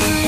Bye.